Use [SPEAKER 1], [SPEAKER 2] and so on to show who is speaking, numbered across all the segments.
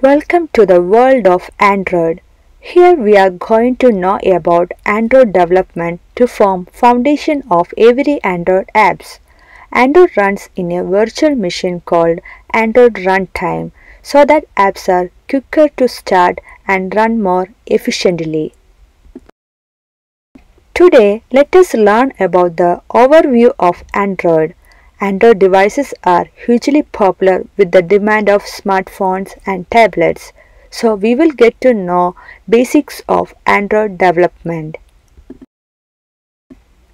[SPEAKER 1] Welcome to the world of Android. Here we are going to know about Android development to form foundation of every Android apps. Android runs in a virtual machine called Android Runtime so that apps are quicker to start and run more efficiently. Today, let us learn about the overview of Android. Android devices are hugely popular with the demand of smartphones and tablets. So we will get to know basics of Android development.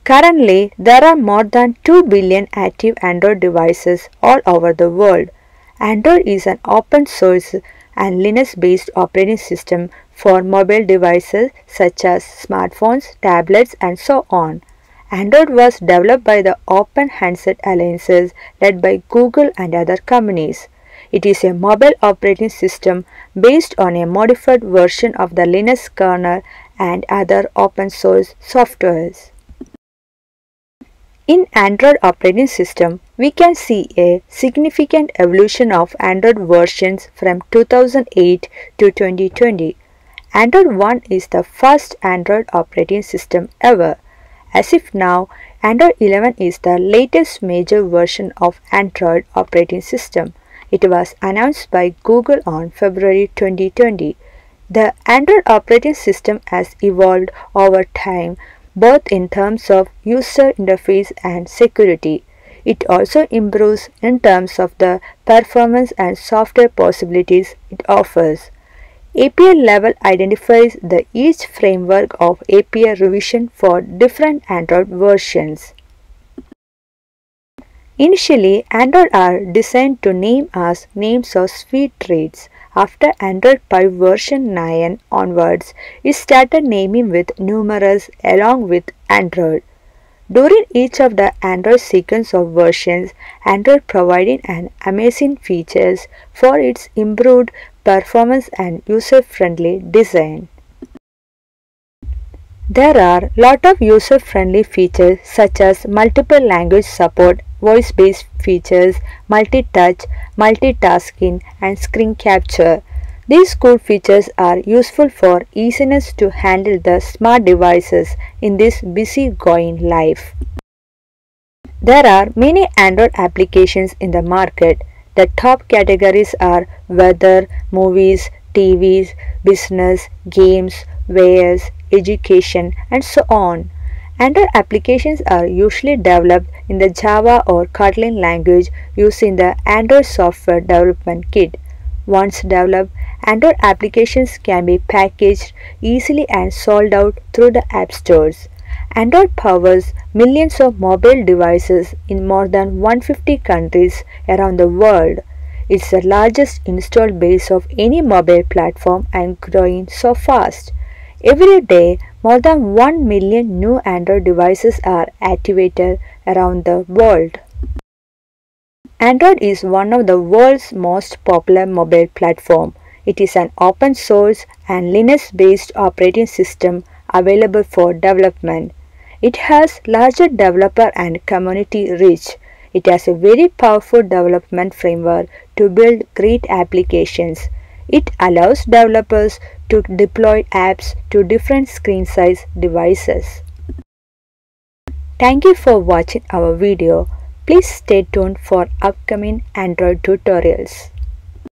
[SPEAKER 1] Currently, there are more than 2 billion active Android devices all over the world. Android is an open source and Linux based operating system for mobile devices such as smartphones, tablets, and so on. Android was developed by the Open Handset Alliances led by Google and other companies. It is a mobile operating system based on a modified version of the Linux kernel and other open source softwares. In Android operating system, we can see a significant evolution of Android versions from 2008 to 2020. Android 1 is the first Android operating system ever. As if now, Android 11 is the latest major version of Android operating system. It was announced by Google on February 2020. The Android operating system has evolved over time both in terms of user interface and security. It also improves in terms of the performance and software possibilities it offers. API level identifies the each framework of API revision for different Android versions. Initially, Android are designed to name as names of sweet treats. After Android Pie version 9 onwards, it started naming with numerous along with Android. During each of the Android sequence of versions, Android provided an amazing features for its improved performance and user-friendly design. There are lot of user-friendly features such as multiple language support voice-based features, multi-touch, multitasking, and screen capture. These cool features are useful for easiness to handle the smart devices in this busy going life. There are many Android applications in the market. The top categories are weather, movies, TVs, business, games, wares, education, and so on. Android applications are usually developed in the Java or Kotlin language using the Android Software Development Kit. Once developed, Android applications can be packaged easily and sold out through the app stores. Android powers millions of mobile devices in more than 150 countries around the world. It's the largest installed base of any mobile platform and growing so fast. Every day, more than 1 million new Android devices are activated around the world. Android is one of the world's most popular mobile platform. It is an open source and Linux-based operating system available for development. It has larger developer and community reach. It has a very powerful development framework to build great applications. It allows developers to deploy apps to different screen size devices. Thank you for watching our video. Please stay tuned for upcoming Android tutorials.